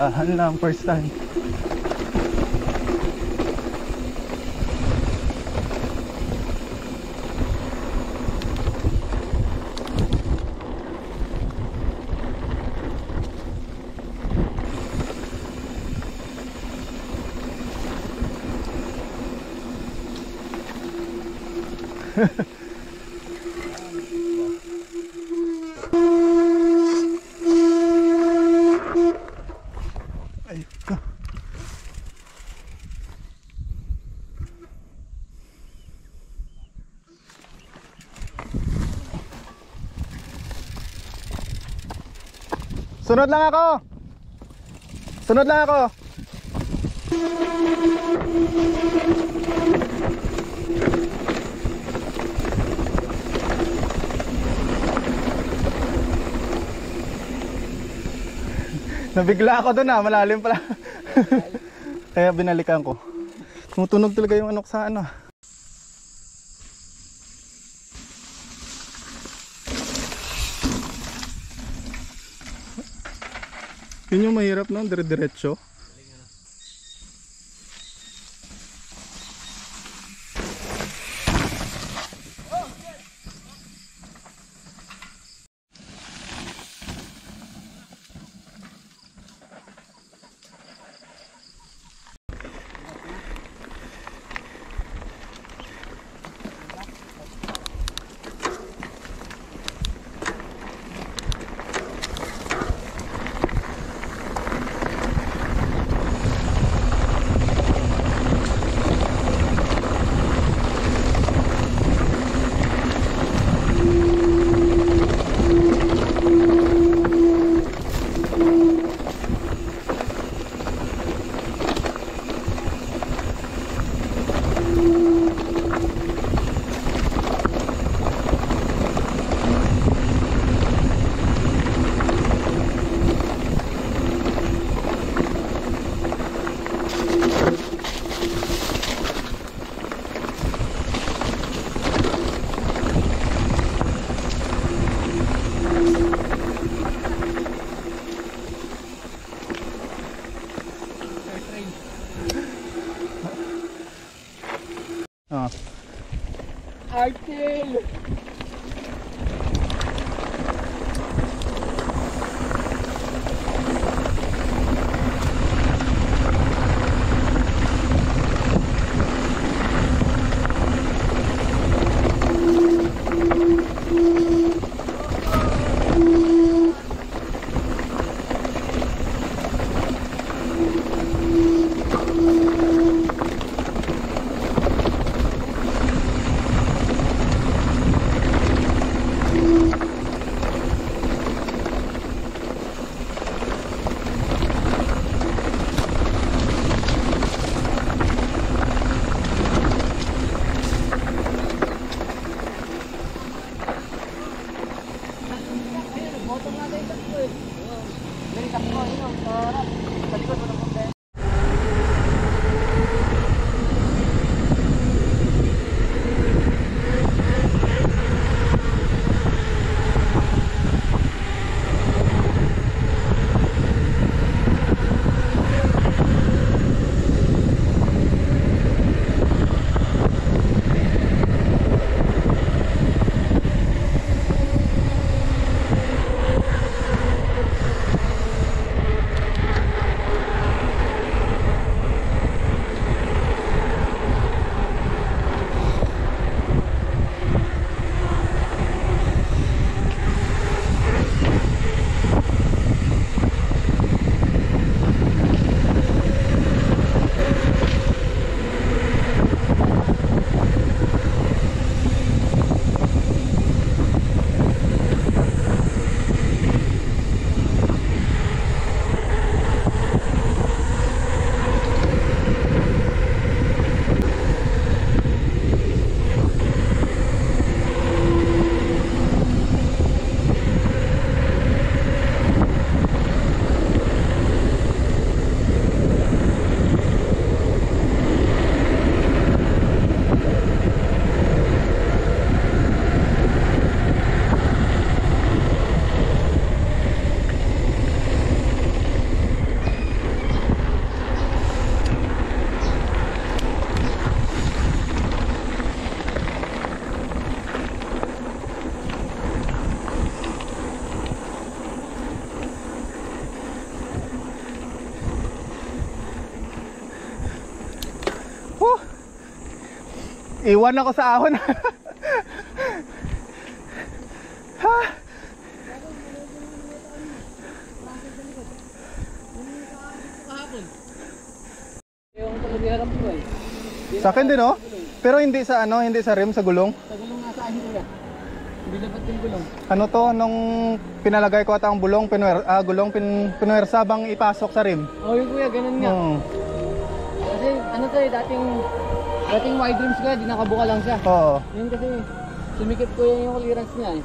Dahan lang, first time. Sunod lang ako. Sunod lang ako. Nabigla ako doon ah, malalim pala. Kaya binalikan ko. Tumutunog talaga yung anok sa ano. ah. Yun yung mahirap no, dire-diretso. Ah. Iwan ako sa ahon. ha? Ko. Sa akin din oh. Pero hindi sa ano, hindi sa rim, sa gulong. Sa gulong nga sa akin kuya. Hindi dapat yung gulong. Ano to, nung pinalagay ko ata ang bulong, pinwer, ah, gulong, pin, pinwersa bang ipasok sa rim? Oh, yung kuya, ganun nga. Oo. Kasi ano to eh, dating dating wide rims ko, di nakabuka lang siya. Oo. Yun kasi sumikip ko yung clearance niya eh.